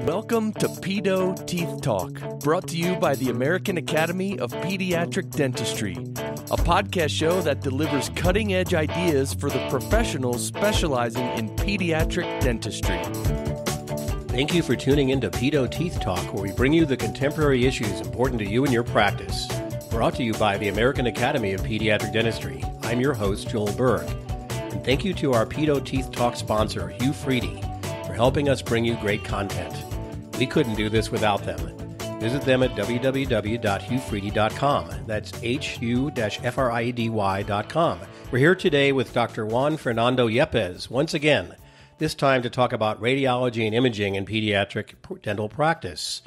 Welcome to Pedo Teeth Talk, brought to you by the American Academy of Pediatric Dentistry, a podcast show that delivers cutting edge ideas for the professionals specializing in pediatric dentistry. Thank you for tuning in to Pedo Teeth Talk, where we bring you the contemporary issues important to you and your practice. Brought to you by the American Academy of Pediatric Dentistry. I'm your host, Joel Berg. And thank you to our Pedo Teeth Talk sponsor, Hu-Friedy, for helping us bring you great content. We couldn't do this without them. Visit them at www.hu-friedy.com. That's hu-friedy.com. We're here today with Dr. Juan Fernando Yepes, once again, this time to talk about radiology and imaging in pediatric dental practice.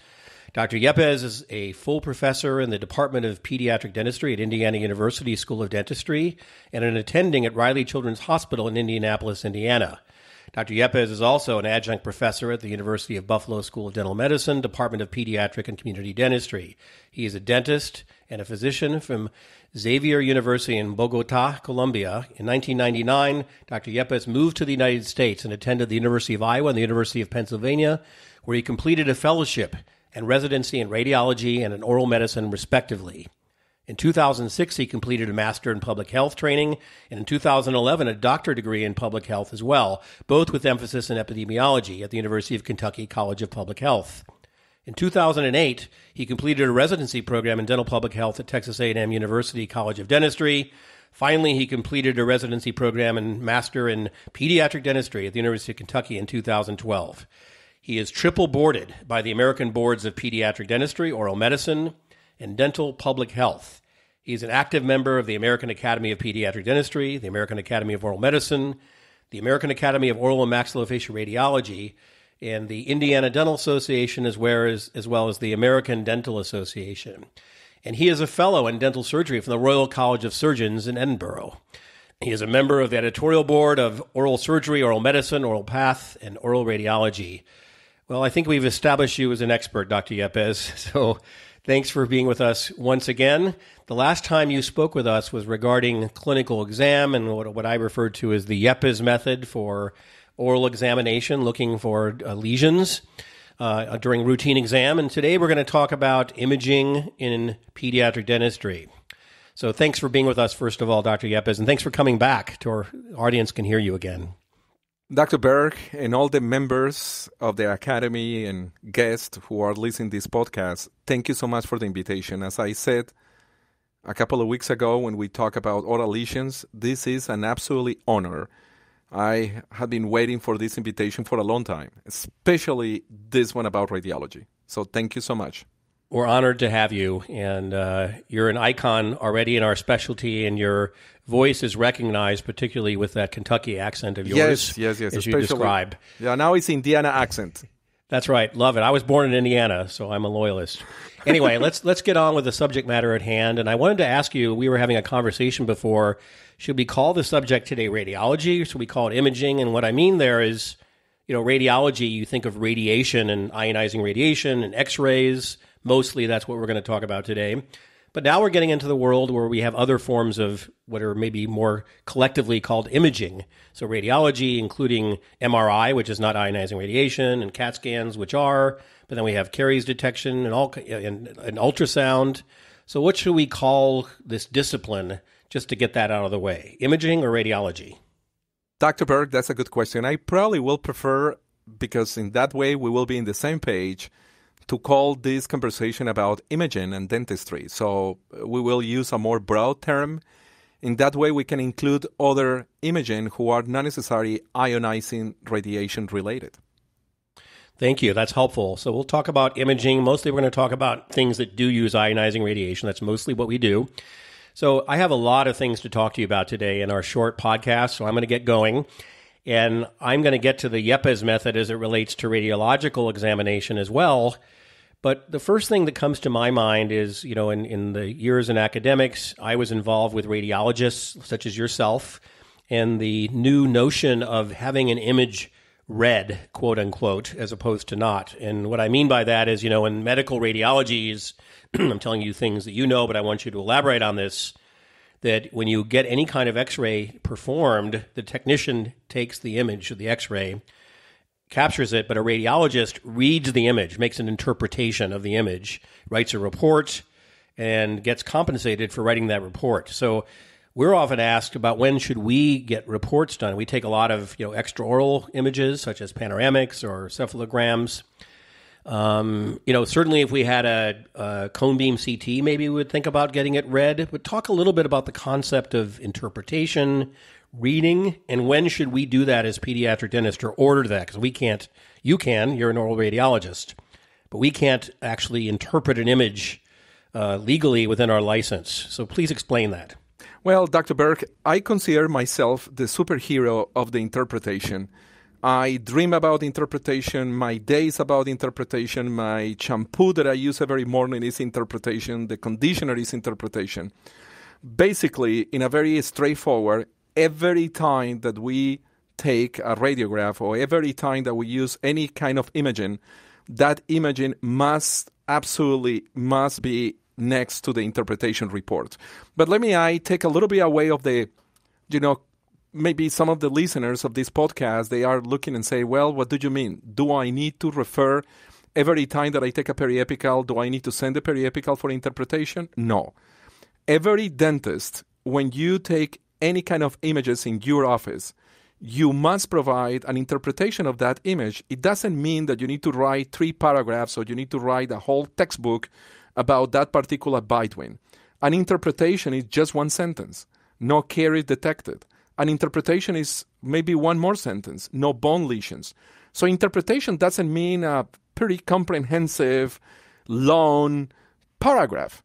Dr. Yepes is a full professor in the Department of Pediatric Dentistry at Indiana University School of Dentistry and an attending at Riley Children's Hospital in Indianapolis, Indiana. Dr. Yepes is also an adjunct professor at the University of Buffalo School of Dental Medicine, Department of Pediatric and Community Dentistry. He is a dentist and a physician from Xavier University in Bogota, Colombia. In 1999, Dr. Yepes moved to the United States and attended the University of Iowa and the University of Pennsylvania, where he completed a fellowship and residency in radiology and in oral medicine, respectively. In 2006, he completed a master in public health training, and in 2011, a doctorate degree in public health as well, both with emphasis in epidemiology at the University of Kentucky College of Public Health. In 2008, he completed a residency program in dental public health at Texas A&M University College of Dentistry. Finally, he completed a residency program and master in pediatric dentistry at the University of Kentucky in 2012. He is triple boarded by the American Boards of Pediatric Dentistry, Oral Medicine, and dental public health. He's an active member of the American Academy of Pediatric Dentistry, the American Academy of Oral Medicine, the American Academy of Oral and Maxillofacial Radiology, and the Indiana Dental Association, as well as, as well as the American Dental Association. And he is a fellow in dental surgery from the Royal College of Surgeons in Edinburgh. He is a member of the editorial board of Oral Surgery, Oral Medicine, Oral Path, and Oral Radiology. Well, I think we've established you as an expert, Dr. Yepes. So Thanks for being with us once again. The last time you spoke with us was regarding clinical exam and what, what I referred to as the Yepes method for oral examination, looking for uh, lesions uh, during routine exam. And today we're going to talk about imaging in pediatric dentistry. So thanks for being with us, first of all, Dr. Yepes, and thanks for coming back to our audience can hear you again. Dr. Berg and all the members of the Academy and guests who are listening to this podcast, thank you so much for the invitation. As I said a couple of weeks ago when we talked about oral lesions, this is an absolutely honor. I have been waiting for this invitation for a long time, especially this one about radiology. So thank you so much. We're honored to have you, and uh, you're an icon already in our specialty, and your voice is recognized, particularly with that Kentucky accent of yours. Yes, yes, yes. As you describe. Yeah, now it's Indiana accent. That's right. Love it. I was born in Indiana, so I'm a loyalist. Anyway, let's let's get on with the subject matter at hand. And I wanted to ask you. We were having a conversation before. Should we call the subject today radiology? Or should we call it imaging? And what I mean there is, you know, radiology. You think of radiation and ionizing radiation and X-rays. Mostly, that's what we're going to talk about today. But now we're getting into the world where we have other forms of what are maybe more collectively called imaging. So radiology, including MRI, which is not ionizing radiation, and CAT scans, which are. But then we have caries detection and all and, and ultrasound. So what should we call this discipline? Just to get that out of the way, imaging or radiology? Dr. Berg, that's a good question. I probably will prefer because in that way we will be in the same page to call this conversation about imaging and dentistry. So uh, we will use a more broad term. In that way, we can include other imaging who are not necessarily ionizing radiation related. Thank you. That's helpful. So we'll talk about imaging. Mostly, we're going to talk about things that do use ionizing radiation. That's mostly what we do. So I have a lot of things to talk to you about today in our short podcast. So I'm going to get going. And I'm going to get to the Yepes method as it relates to radiological examination as well. But the first thing that comes to my mind is, you know, in, in the years in academics, I was involved with radiologists such as yourself, and the new notion of having an image read, quote unquote, as opposed to not. And what I mean by that is, you know, in medical radiology is, I'm telling you things that you know, but I want you to elaborate on this. That when you get any kind of x ray performed, the technician takes the image of the x ray captures it, but a radiologist reads the image, makes an interpretation of the image, writes a report, and gets compensated for writing that report. So we're often asked about when should we get reports done. We take a lot of you know extraoral images such as panoramics or cephalograms. Um, you know, certainly if we had a, a, cone beam CT, maybe we would think about getting it read. But talk a little bit about the concept of interpretation, reading, and when should we do that as pediatric dentists or order that? Because we can't. You can. You're an oral radiologist, but we can't actually interpret an image uh, legally within our license. So please explain that. Well, Dr. Berg, I consider myself the superhero of the interpretation. I dream about interpretation. My day is about interpretation. My shampoo that I use every morning is interpretation. The conditioner is interpretation. Basically, in a very straightforward, every time that we take a radiograph or every time that we use any kind of imaging, that imaging must absolutely must be next to the interpretation report. But let me I take a little bit away of the, you know, maybe some of the listeners of this podcast they are looking and say, well, what do you mean? Do I need to refer every time that I take a periapical? Do I need to send a periapical for interpretation? No. Every dentist, when you take any kind of images in your office, you must provide an interpretation of that image. It doesn't mean that you need to write three paragraphs or you need to write a whole textbook about that particular bite wing. An interpretation is just one sentence, no caries detected. An interpretation is maybe one more sentence, no bone lesions. So interpretation doesn't mean a pretty comprehensive, long paragraph.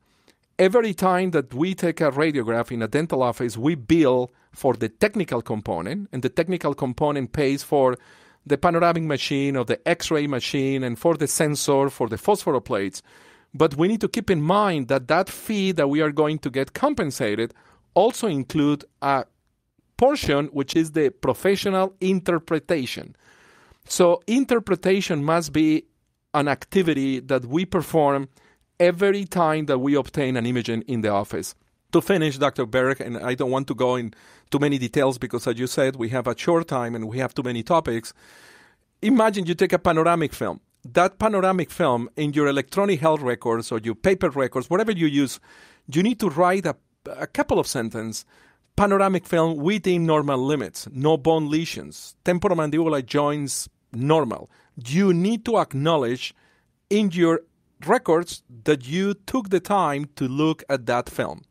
Every time that we take a radiograph in a dental office, we bill for the technical component, and the technical component pays for the panoramic machine or the x ray machine and for the sensor, for the phosphor plates. But we need to keep in mind that that fee that we are going to get compensated also include a portion which is the professional interpretation. So interpretation must be an activity that we perform every time that we obtain an imaging in the office. To finish, Dr. Berg, and I don't want to go in too many details because, as you said, we have a short time and we have too many topics. Imagine you take a panoramic film that panoramic film in your electronic health records or your paper records, whatever you use, you need to write a, a couple of sentences. Panoramic film within normal limits, no bone lesions, temporomandibular joints normal. You need to acknowledge in your records that you took the time to look at that film.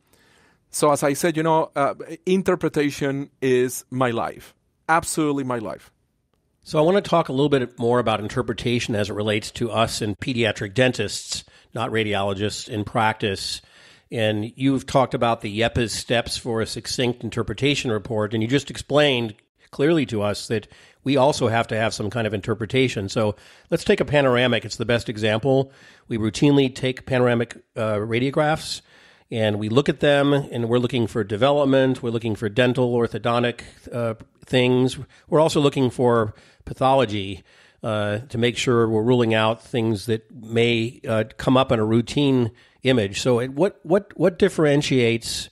So, as I said, you know, uh, interpretation is my life, absolutely my life. So I want to talk a little bit more about interpretation as it relates to us and pediatric dentists, not radiologists in practice. And you've talked about the Yepes steps for a succinct interpretation report, and you just explained clearly to us that we also have to have some kind of interpretation. So let's take a panoramic. It's the best example. We routinely take panoramic uh, radiographs and we look at them and we're looking for development, we're looking for dental, orthodontic uh, things. We're also looking for pathology uh, to make sure we're ruling out things that may uh, come up in a routine image. So, it, what what what differentiates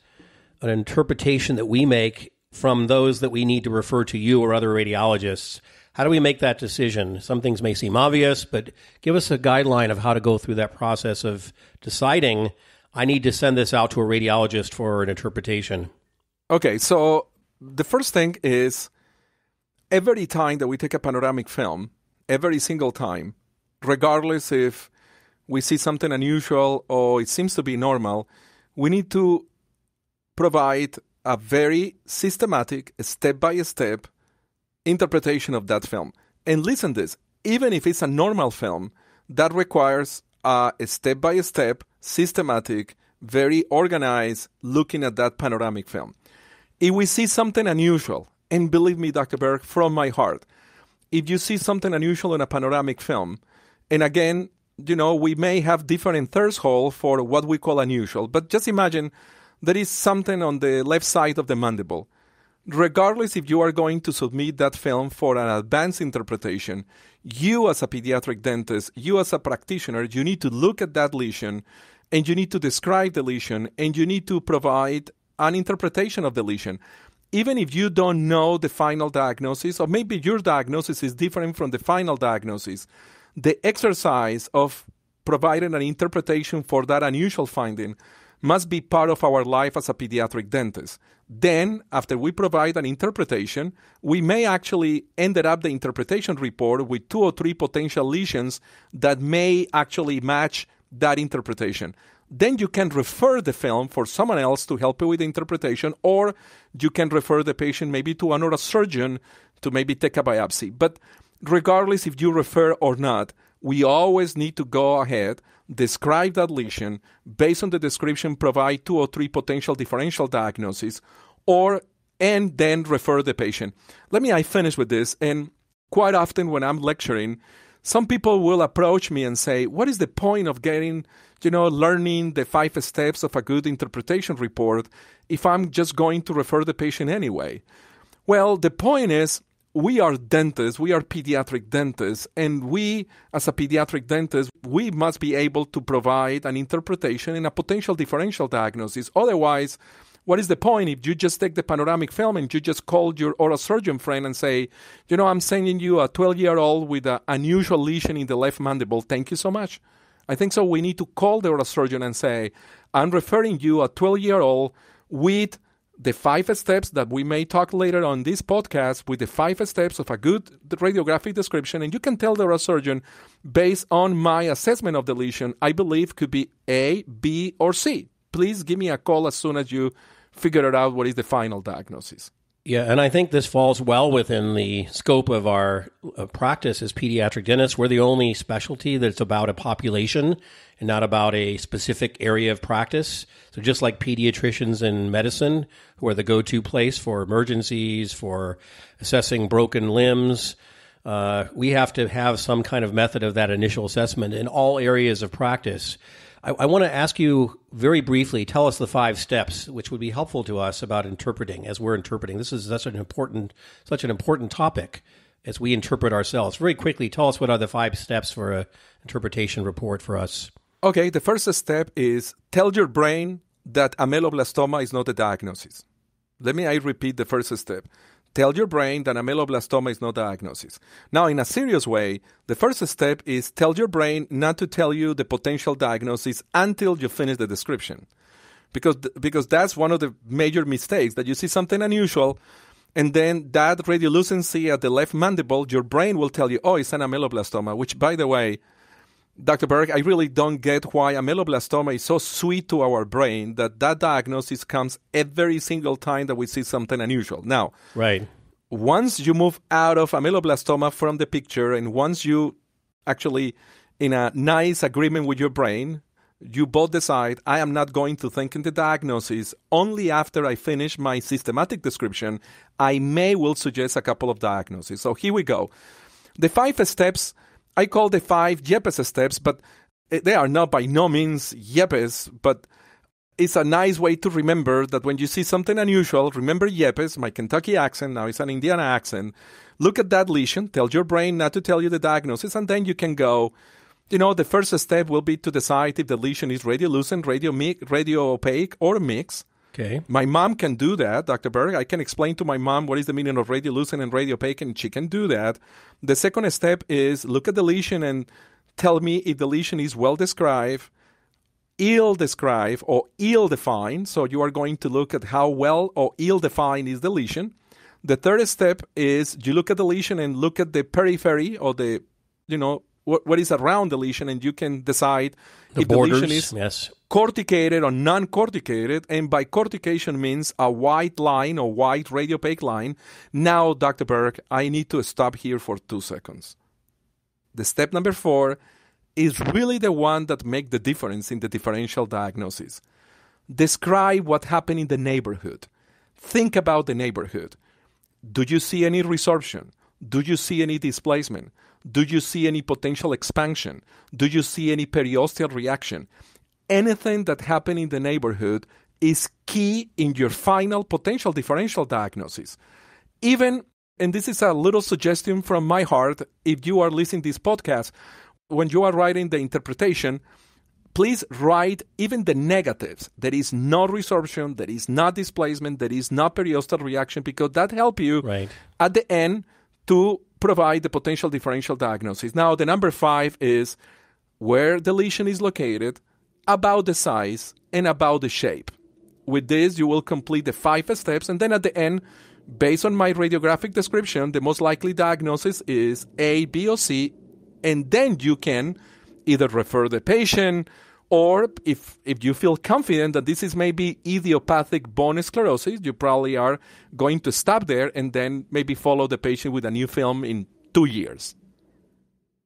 an interpretation that we make from those that we need to refer to you or other radiologists? How do we make that decision? Some things may seem obvious, but give us a guideline of how to go through that process of deciding I need to send this out to a radiologist for an interpretation. Okay, so the first thing is every time that we take a panoramic film, every single time, regardless if we see something unusual or it seems to be normal, we need to provide a very systematic, step by step interpretation of that film. And listen this, even if it's a normal film, that requires a step by step, systematic, very organized looking at that panoramic film. If we see something unusual, and believe me, Dr. Berg, from my heart, if you see something unusual in a panoramic film, and again, you know, we may have different threshold for what we call unusual, but just imagine there is something on the left side of the mandible. Regardless if you are going to submit that film for an advanced interpretation, you as a pediatric dentist, you as a practitioner, you need to look at that lesion and you need to describe the lesion and you need to provide an interpretation of the lesion. even if you don't know the final diagnosis, or maybe your diagnosis is different from the final diagnosis, the exercise of providing an interpretation for that unusual finding must be part of our life as a pediatric dentist. Then, after we provide an interpretation, we may actually end up the interpretation report with two or three potential lesions that may actually match that interpretation. Then you can refer the film for someone else to help you with the interpretation, or you can refer the patient maybe to another surgeon to maybe take a biopsy. But regardless if you refer or not, we always need to go ahead, describe that lesion, based on the description, provide two or three potential differential diagnoses, or and then refer the patient. Let me I finish with this. And quite often when I'm lecturing, some people will approach me and say, What is the point of getting, you know, learning the five steps of a good interpretation report if I'm just going to refer the patient anyway? Well, the point is we are dentists, we are pediatric dentists, and we, as a pediatric dentist, we must be able to provide an interpretation and a potential differential diagnosis. Otherwise, what is the point if you just take the panoramic film and you just call your oral surgeon friend and say, you know, I'm sending you a 12 year old with an unusual lesion in the left mandible. Thank you so much. I think so. We need to call the oral surgeon and say, I'm referring you a 12 year old with the five steps that we may talk later on this podcast with the five steps of a good radiographic description. And you can tell the surgeon, based on my assessment of the lesion, I believe could be A, B, or C. Please give me a call as soon as you figure it out what is the final diagnosis. Yeah, and I think this falls well within the scope of our uh, practice as pediatric dentists. We're the only specialty that's about a population and not about a specific area of practice. So just like pediatricians in medicine, who are the go-to place for emergencies, for assessing broken limbs, uh, we have to have some kind of method of that initial assessment in all areas of practice. I, I want to ask you very briefly. Tell us the five steps, which would be helpful to us about interpreting as we're interpreting. This is such an important, such an important topic as we interpret ourselves. Very quickly, tell us what are the five steps for a interpretation report for us. Okay, the first step is tell your brain that ameloblastoma is not a diagnosis. Let me I repeat the first step. Tell your brain that ameloblastoma is not a diagnosis. Now, in a serious way, the first step is tell your brain not to tell you the potential diagnosis until you finish the description. Because, because that's one of the major mistakes that you see something unusual, and then that radiolucency at the left mandible, your brain will tell you, oh, it's an ameloblastoma, which, by the way, Dr. Berg, I really don't get why ameloblastoma is so sweet to our brain that that diagnosis comes every single time that we see something unusual. Now, right. Once you move out of ameloblastoma from the picture, and once you actually, in a nice agreement with your brain, you both decide I am not going to think in the diagnosis. Only after I finish my systematic description, I may will suggest a couple of diagnoses. So here we go. The five steps I call the five Yepes steps, but they are not by no means Yepes, but it's a nice way to remember that when you see something unusual, remember Yepes, my Kentucky accent, now it's an Indiana accent. Look at that lesion, tell your brain not to tell you the diagnosis, and then you can go. You know, the first step will be to decide if the lesion is radiolucent, radio, radio opaque, or mixed. Okay. My mom can do that, Dr. Berg. I can explain to my mom what is the meaning of radiolucent and radiopaque, and she can do that. The second step is look at the lesion and tell me if the lesion is well described, ill described, or ill defined. So you are going to look at how well or ill defined is the lesion. The third step is you look at the lesion and look at the periphery or the, you know, what, what is around the lesion, and you can decide the if borders, the lesion is yes. corticated or non-corticated. And by cortication means a white line or white radiopaque line. Now, Dr. Berg, I need to stop here for two seconds. The step number four is really the one that make the difference in the differential diagnosis. Describe what happened in the neighborhood. Think about the neighborhood. Do you see any resorption? Do you see any displacement? Do you see any potential expansion? Do you see any periosteal reaction? Anything that happened in the neighborhood is key in your final potential differential diagnosis. Even, and this is a little suggestion from my heart, if you are listening to this podcast, when you are writing the interpretation, please write even the negatives. There is no resorption, there is not displacement, there is not periostal reaction because that help you Right. at the end to provide the potential differential diagnosis. Now, the number five is where the lesion is located, about the size, and about the shape. With this, you will complete the five steps, and then at the end, based on my radiographic description, the most likely diagnosis is A, B, or C, and then you can either refer the patient or if if you feel confident that this is maybe idiopathic bone sclerosis, you probably are going to stop there and then maybe follow the patient with a new film in two years.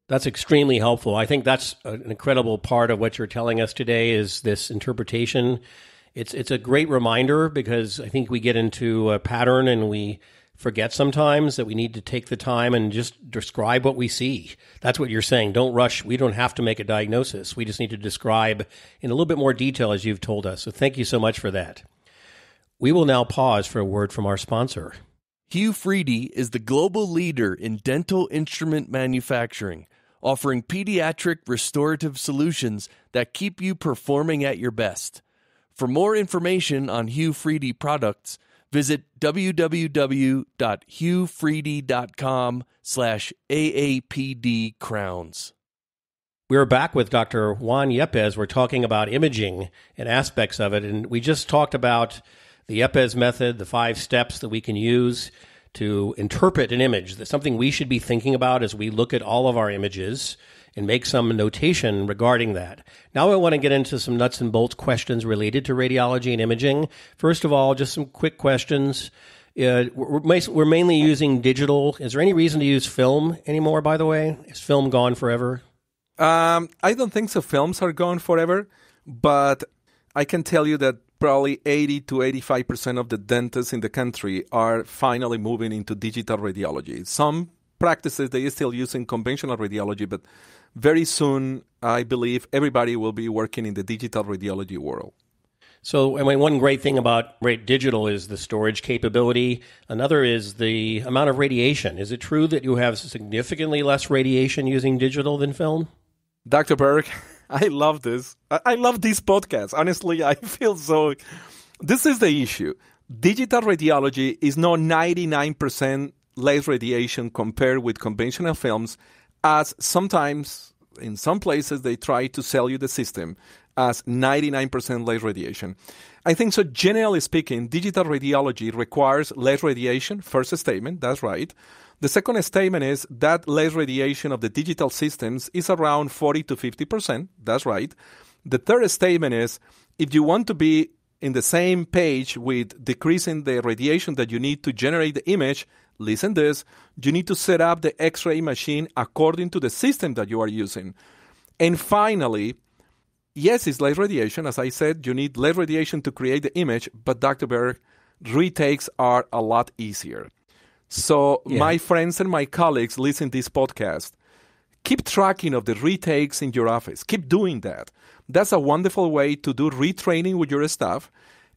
That's extremely helpful. I think that's an incredible part of what you're telling us today is this interpretation. It's it's a great reminder because I think we get into a pattern and we forget sometimes that we need to take the time and just describe what we see. That's what you're saying. Don't rush. We don't have to make a diagnosis. We just need to describe in a little bit more detail as you've told us. So thank you so much for that. We will now pause for a word from our sponsor. Hugh Freedy is the global leader in dental instrument manufacturing, offering pediatric restorative solutions that keep you performing at your best. For more information on Hu-Friedy products, visit www.hu-friedy.com slash AAPD crowns. We're back with Dr. Juan Yepes. We're talking about imaging and aspects of it. And we just talked about the Yepes method, the five steps that we can use to interpret an image. That's something we should be thinking about as we look at all of our images and make some notation regarding that. Now I want to get into some nuts and bolts questions related to radiology and imaging. First of all, just some quick questions. Uh, we're, mainly using digital. Is there any reason to use film anymore, by the way? Is film gone forever? Um, I don't think so. Films are gone forever, but I can tell you that probably 80 to 85 percent of the dentists in the country are finally moving into digital radiology. Some practices they are still using conventional radiology, but very soon I believe everybody will be working in the digital radiology world. So, I mean, one great thing about right, digital is the storage capability. Another is the amount of radiation. Is it true that you have significantly less radiation using digital than film? Dr. Berg, I love this. I I love this podcast. Honestly, I feel so. This is the issue. Digital radiology is not 99% less radiation compared with conventional films, as sometimes in some places they try to sell you the system as 99% less radiation. I think so, generally speaking, digital radiology requires less radiation. First statement, that's right. The second statement is that less radiation of the digital systems is around 40 to 50%. That's right. The third statement is if you want to be in the same page with decreasing the radiation that you need to generate the image, listen this, you need to set up the X-ray machine according to the system that you are using. And finally, yes, it's less radiation. As I said, you need less radiation to create the image, but Dr. Berg, retakes are a lot easier. So, Yeah. my friends and my colleagues listen to this podcast. Keep tracking of the retakes in your office. Keep doing that. That's a wonderful way to do retraining with your staff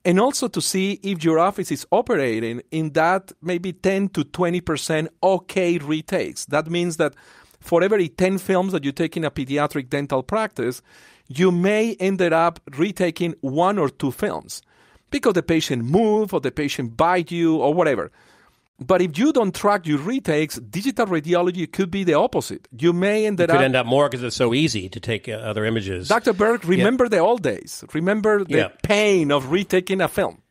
and also to see if your office is operating in that maybe 10 to 20% okay retakes. That means that for every 10 films that you take in a pediatric dental practice, you may end up retaking one or two films because the patient move or the patient bite you or whatever. But if you don't track your retakes, digital radiology could be the opposite. You may end up could end up more because it's so easy to take uh, other images. Dr. Berg, remember the old days. Remember the Yeah. pain of retaking a film.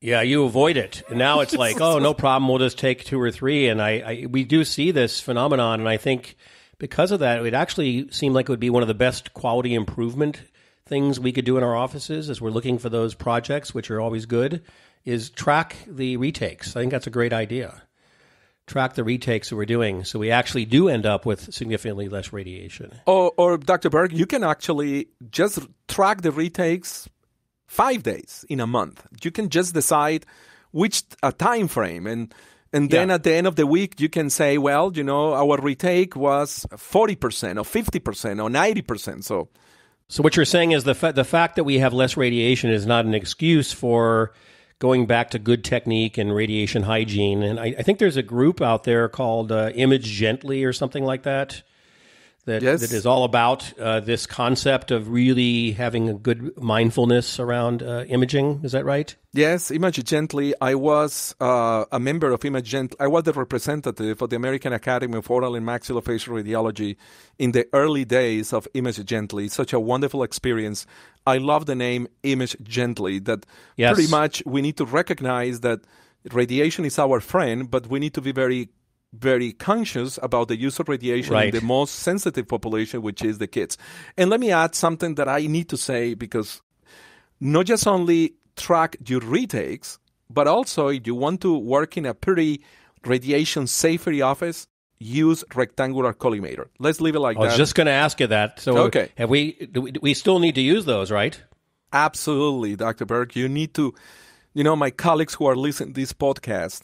Yeah, you avoid it. And now it's like, oh, no problem. We'll just take two or three. And I, I, we do see this phenomenon. And I think because of that, it would actually seem like it would be one of the best quality improvement things we could do in our offices as we're looking for those projects, which are always good, is track the retakes. I think that's a great idea. Track the retakes that we're doing so we actually do end up with significantly less radiation. Or, or Dr. Berg, you can actually just track the retakes five days in a month. You can just decide which a time frame and and then Yeah. at the end of the week you can say, well, you know, our retake was 40% or 50% or 90%. So So what you're saying is the fa- the fact that we have less radiation is not an excuse for going back to good technique and radiation hygiene. And I, I think there's a group out there called uh, Image Gently or something like that that, Yes. that is all about uh, this concept of really having a good mindfulness around uh, imaging. Is that right? Yes, Image Gently. I was uh, a member of Image Gently. I was the representative of the American Academy of Oral and Maxillofacial Radiology in the early days of Image Gently. Such a wonderful experience. I love the name Image Gently. That Yes. pretty much we need to recognize that radiation is our friend, but we need to be very very conscious about the use of radiation Right. in the most sensitive population, which is the kids. And let me add something that I need to say because not just only track your retakes, but also if you want to work in a pretty radiation safety office, use rectangular collimator. Let's leave it like that. I was just going to ask you that. So, Okay. have we, do we? We still need to use those, right? Absolutely, Dr. Berg. You need to, you know, my colleagues who are listening to this podcast,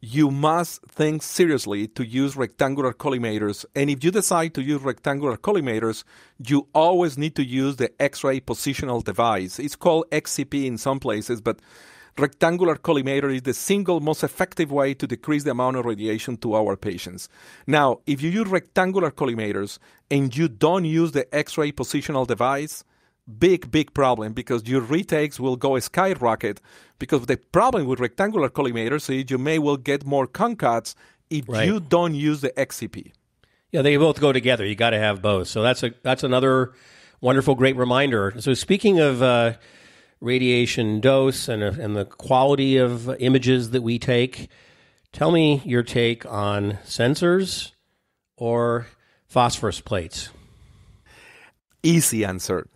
you must think seriously to use rectangular collimators. And if you decide to use rectangular collimators, you always need to use the X ray positional device. It's called XCP in some places, but rectangular collimator is the single most effective way to decrease the amount of radiation to our patients. Now, if you use rectangular collimators and you don't use the X ray positional device, big big problem because your retakes will go skyrocket because the problem with rectangular collimators is you may well get more cone cuts if Right. you don't use the XCP. Yeah, they both go together. You got to have both. So that's a that's another wonderful, great reminder. So speaking of uh, radiation dose and uh, and the quality of images that we take, tell me your take on sensors or phosphorus plates. Easy answer.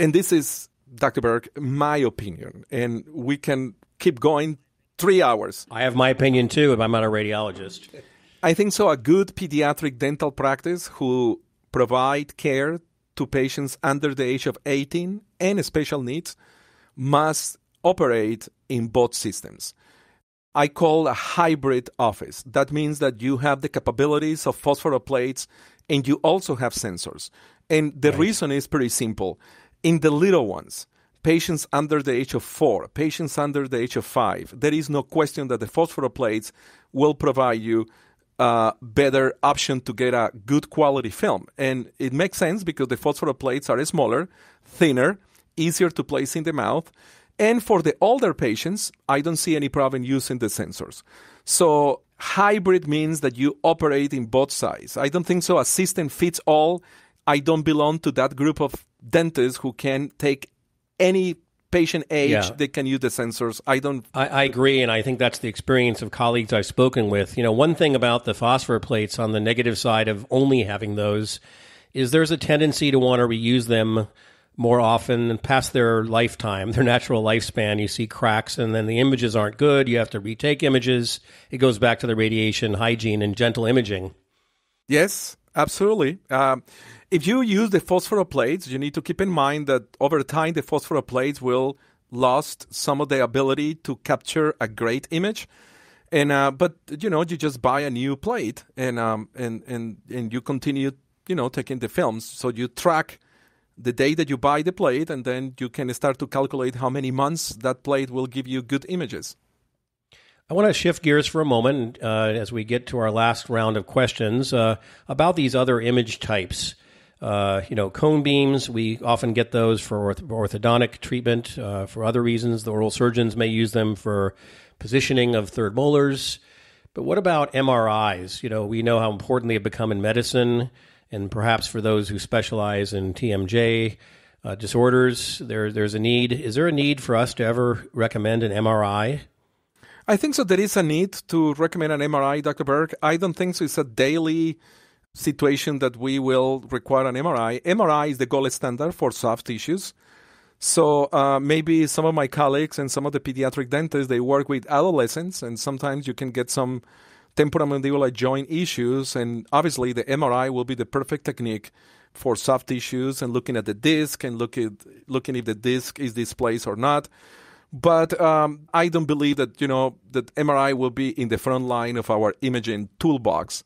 And this is Dr. Berg, my opinion. And we can keep going three hours. I have my opinion too, but I'm not a radiologist. I think so. A good pediatric dental practice who provide care to patients under the age of 18 and special needs must operate in both systems. I call a hybrid office. That means that you have the capabilities of phosphoroplates and you also have sensors. And the reason is pretty simple. In the little ones, patients under the age of four, patients under the age of five, there is no question that the phosphoroplates will provide you a better option to get a good quality film. And it makes sense because the phosphoroplates are smaller, thinner, easier to place in the mouth. And for the older patients, I don't see any problem using the sensors. So hybrid means that you operate in both sides. I don't think so. A system fits all. I don't belong to that group of dentists who can take any patient age. Yeah. They can use the sensors. I don't. I, I agree, and I think that's the experience of colleagues I've spoken with. You know, one thing about the phosphor plates on the negative side of only having those is there's a tendency to want to reuse them more often and past their lifetime, their natural lifespan. You see cracks, and then the images aren't good. You have to retake images. It goes back to the radiation hygiene and gentle imaging. Yes, absolutely. Um, if you use the phosphoroplates, you need to keep in mind that over time the phosphoroplates will lost some of the ability to capture a great image. And uh, but you know you just buy a new plate and um and and and you continue you know taking the films so you track the day that you buy the plate and then you can start to calculate how many months that plate will give you good images. I want to shift gears for a moment uh, as we get to our last round of questions uh, about these other image types. Uh, you know, cone beams, we often get those for orth- orthodontic treatment. Uh, for other reasons, the oral surgeons may use them for positioning of third molars. But what about MRIs? You know, we know how important they have become in medicine, and perhaps for those who specialize in TMJ uh, disorders, there, there's a need. Is there a need for us to ever recommend an MRI? I think so. There is a need to recommend an MRI, Dr. Berg. I don't think so. It's a daily situation that we will require an MRI. MRI is the gold standard for soft tissues. So uh, maybe some of my colleagues and some of the pediatric dentists they work with adolescents, and sometimes you can get some temporomandibular joint issues, and obviously the MRI will be the perfect technique for soft tissues and looking at the disc and look at, looking if the disc is displaced or not. But um, I don't believe that you know that MRI will be in the front line of our imaging toolbox.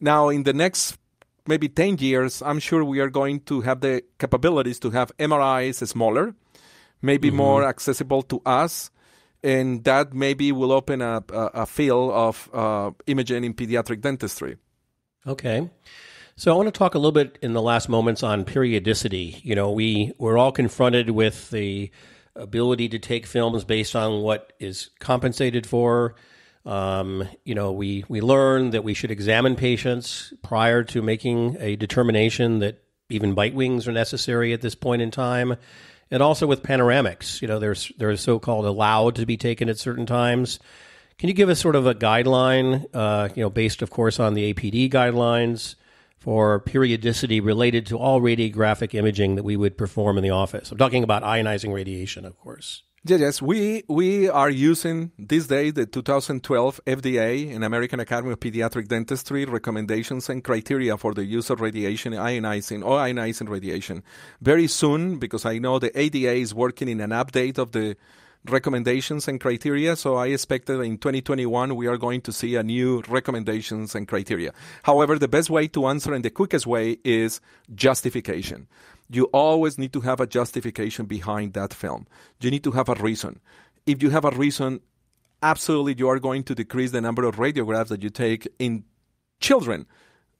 Now, in the next maybe 10 years, I'm sure we are going to have the capabilities to have MRIs smaller, maybe more accessible to us, and that maybe will open up a, a field of uh, imaging in pediatric dentistry. Okay. So I want to talk a little bit in the last moments on periodicity. You know, we we're all confronted with the ability to take films based on what is compensated for. Um, you know, we we learn that we should examine patients prior to making a determination that even bite wings are necessary at this point in time. And also with panoramics, you know, there's they're so-called allowed to be taken at certain times. Can you give us sort of a guideline, uh, you know, based, of course, on the APD guidelines for periodicity related to all radiographic imaging that we would perform in the office? I'm talking about ionizing radiation, of course. Yes, yes, we we are using this day the 2012 FDA and American Academy of Pediatric Dentistry recommendations and criteria for the use of radiation ionizing or ionizing radiation. Very soon, because I know the ADA is working in an update of the recommendations and criteria. So I expect that in 2021 we are going to see a new recommendations and criteria. However, the best way to answer and the quickest way is justification you always need to have a justification behind that film. You need to have a reason. If you have a reason, absolutely you are going to decrease the number of radiographs that you take in children.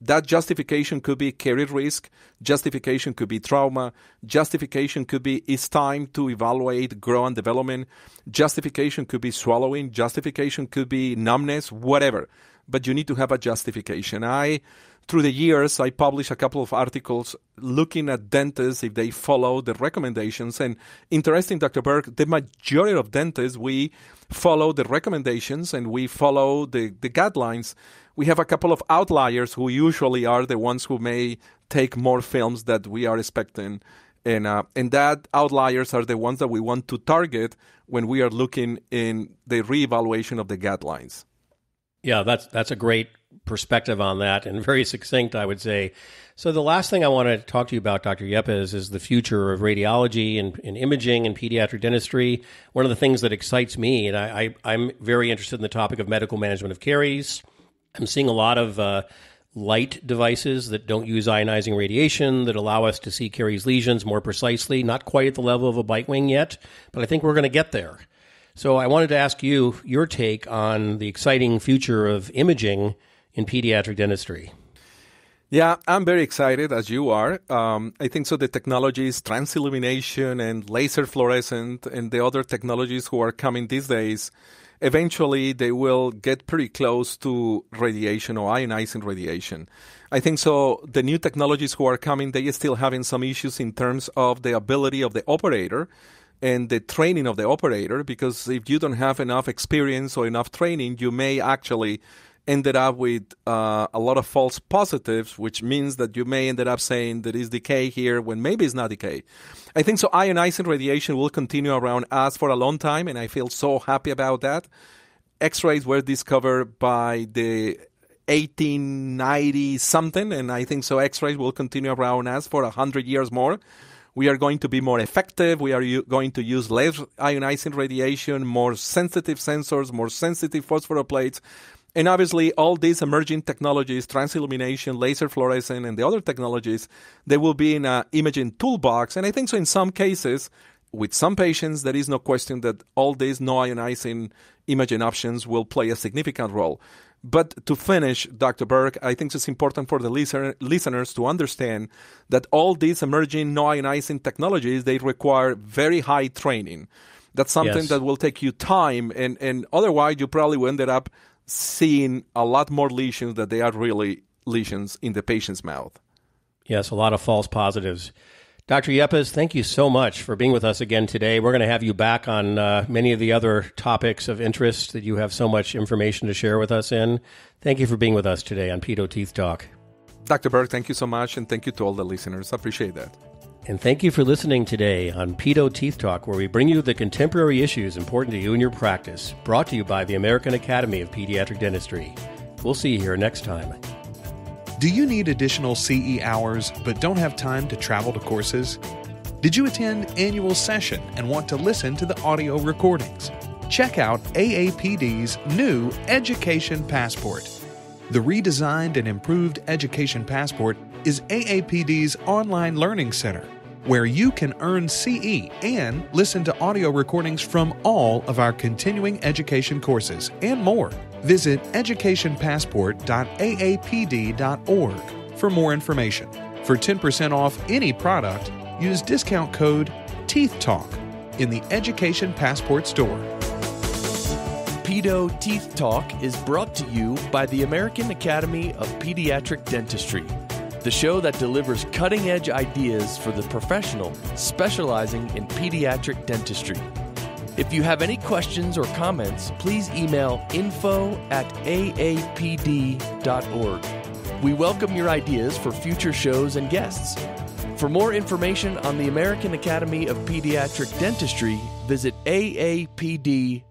That justification could be caries risk, justification could be trauma, justification could be it's time to evaluate growth and development, justification could be swallowing, justification could be numbness, whatever. But you need to have a justification. I through the years, I published a couple of articles looking at dentists if they follow the recommendations. And interesting, Dr. Berg, the majority of dentists, we follow the recommendations and we follow the, the guidelines. We have a couple of outliers who usually are the ones who may take more films that we are expecting. And, uh, and that outliers are the ones that we want to target when we are looking in the reevaluation of the guidelines. Yeah, that's that's a great perspective on that and very succinct, I would say. So the last thing I want to talk to you about, Dr. Yepes, is the future of radiology and, and imaging and pediatric dentistry. One of the things that excites me, and I, I, am very interested in the topic of medical management of caries. I'm seeing a lot of uh, light devices that don't use ionizing radiation that allow us to see caries lesions more precisely. Not quite at the level of a bite wing yet, but I think we're going to get there. So I wanted to ask you your take on the exciting future of imaging in pediatric dentistry. Yeah, I'm very excited as you are. Um, I think so. The technologies, transillumination and laser fluorescent, and the other technologies who are coming these days, eventually they will get pretty close to radiation or ionizing radiation. I think so. The new technologies who are coming, they are still having some issues in terms of the ability of the operator and the training of the operator because if you don't have enough experience or enough training, you may actually ended up with uh, a lot of false positives, which means that you may ended up saying there is decay here when maybe it's not decay. I think so. Ionizing radiation will continue around us for a long time, and I feel so happy about that. X-rays were discovered by the 1890 something, and I think so. X-rays will continue around us for a hundred years more. We are going to be more effective. We are u- going to use less ionizing radiation, more sensitive sensors, more sensitive phosphoroplates. And obviously, all these emerging technologies, transillumination, laser fluorescence, and the other technologies, they will be in an imaging toolbox. And I think so in some cases, with some patients, there is no question that all these no ionizing imaging options will play a significant role. But to finish, Dr. Berg, I think it's important for the listener, listeners to understand that all these emerging no ionizing technologies, they require very high training. That's something yes. that will take you time, and, and otherwise you probably will end up seeing a lot more lesions that they are really lesions in the patient's mouth. Yes, a lot of false positives. Dr. Yepes, thank you so much for being with us again today. We're going to have you back on uh, many of the other topics of interest that you have so much information to share with us in. Thank you for being with us today on Pedo Teeth Talk. Dr. Berg, thank you so much, and thank you to all the listeners. I appreciate that. And thank you for listening today on Pedo Teeth Talk, where we bring you the contemporary issues important to you in your practice, brought to you by the American Academy of Pediatric Dentistry. We'll see you here next time. Do you need additional CE hours but don't have time to travel to courses? Did you attend annual session and want to listen to the audio recordings? Check out AAPD's new Education Passport. The redesigned and improved Education Passport is AAPD's online learning center where you can earn CE and listen to audio recordings from all of our continuing education courses and more. Visit educationpassport.aapd.org for more information. For 10% off any product, use discount code Teeth Talk in the Education Passport store. Pedo Teeth Talk is brought to you by the American Academy of Pediatric Dentistry, the show that delivers cutting edge ideas for the professional specializing in pediatric dentistry. If you have any questions or comments, please email info at aapd.org. We welcome your ideas for future shows and guests. For more information on the American Academy of Pediatric Dentistry, visit aapd.org.